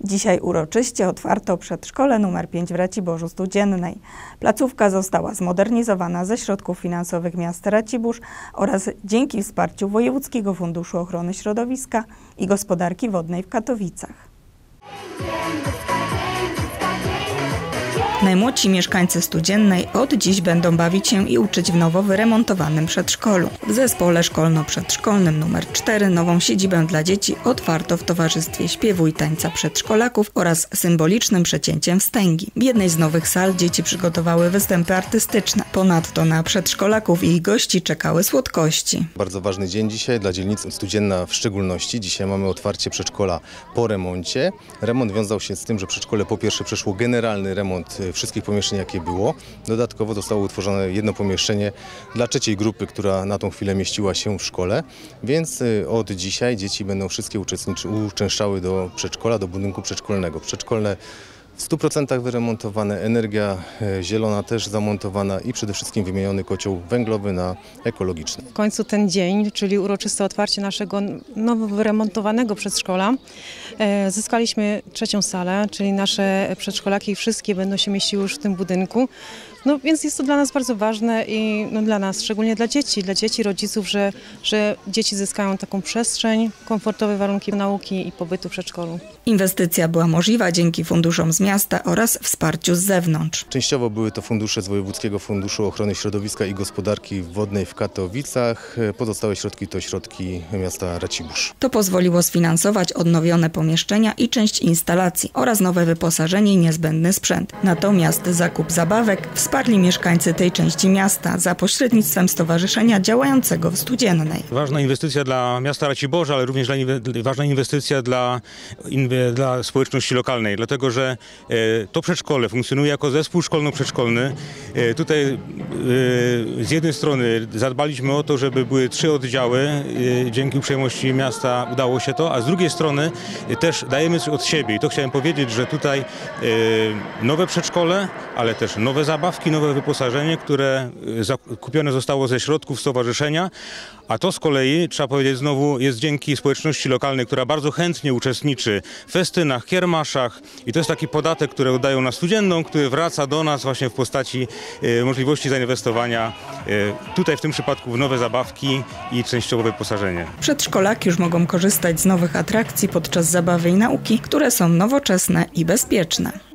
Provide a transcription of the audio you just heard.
Dzisiaj uroczyście otwarto przedszkole nr 5 w Raciborzu Studziennej. Placówka została zmodernizowana ze środków finansowych miasta Racibórz oraz dzięki wsparciu Wojewódzkiego Funduszu Ochrony Środowiska i Gospodarki Wodnej w Katowicach. Najmłodsi mieszkańcy Studziennej od dziś będą bawić się i uczyć w nowo wyremontowanym przedszkolu. W zespole szkolno-przedszkolnym nr 4 nową siedzibę dla dzieci otwarto w Towarzystwie Śpiewu i Tańca Przedszkolaków oraz symbolicznym przecięciem wstęgi. W jednej z nowych sal dzieci przygotowały występy artystyczne. Ponadto na przedszkolaków i ich gości czekały słodkości. Bardzo ważny dzień dzisiaj dla dzielnicy Studzienna w szczególności. Dzisiaj mamy otwarcie przedszkola po remoncie. Remont wiązał się z tym, że przedszkole po pierwsze przeszło generalny remont y, wszystkich pomieszczeń, jakie było. Dodatkowo zostało utworzone jedno pomieszczenie dla trzeciej grupy, która na tą chwilę mieściła się w szkole, więc y, od dzisiaj dzieci będą wszystkie uczęszczały do przedszkola, do budynku przedszkolnego. Przedszkolne w 100% wyremontowane, energia e, zielona też zamontowana i przede wszystkim wymieniony kocioł węglowy na ekologiczny. W końcu ten dzień, czyli uroczyste otwarcie naszego nowo wyremontowanego przedszkola. E, zyskaliśmy trzecią salę, czyli nasze przedszkolaki wszystkie będą się mieściły już w tym budynku. No więc jest to dla nas bardzo ważne i no, dla nas, szczególnie dla dzieci, dla dzieci, rodziców, że, że dzieci zyskają taką przestrzeń, komfortowe warunki nauki i pobytu w przedszkolu. Inwestycja była możliwa dzięki funduszom z miasta oraz wsparciu z zewnątrz. Częściowo były to fundusze z Wojewódzkiego Funduszu Ochrony Środowiska i Gospodarki Wodnej w Katowicach. Pozostałe środki to środki miasta Racibórz. To pozwoliło sfinansować odnowione pomieszczenia i część instalacji oraz nowe wyposażenie i niezbędny sprzęt. Natomiast zakup zabawek wsparli mieszkańcy tej części miasta za pośrednictwem stowarzyszenia działającego w Studziennej. Ważna inwestycja dla miasta Raciborza, ale również dla, ważna inwestycja dla, dla społeczności lokalnej, dlatego że to przedszkole funkcjonuje jako zespół szkolno-przedszkolny. E, tutaj e, z jednej strony zadbaliśmy o to, żeby były trzy oddziały, dzięki uprzejmości miasta udało się to, a z drugiej strony też dajemy coś od siebie. I to chciałem powiedzieć, że tutaj nowe przedszkole, ale też nowe zabawki, nowe wyposażenie, które kupione zostało ze środków stowarzyszenia, a to z kolei, trzeba powiedzieć znowu, jest dzięki społeczności lokalnej, która bardzo chętnie uczestniczy w festynach, kiermaszach. I to jest taki podatek, który oddają na studzienną, który wraca do nas właśnie w postaci y, możliwości zainwestowania y, tutaj w tym przypadku w nowe zabawki i częściowo wyposażenie. Przedszkolaki już mogą korzystać z nowych atrakcji podczas zabawy i nauki, które są nowoczesne i bezpieczne.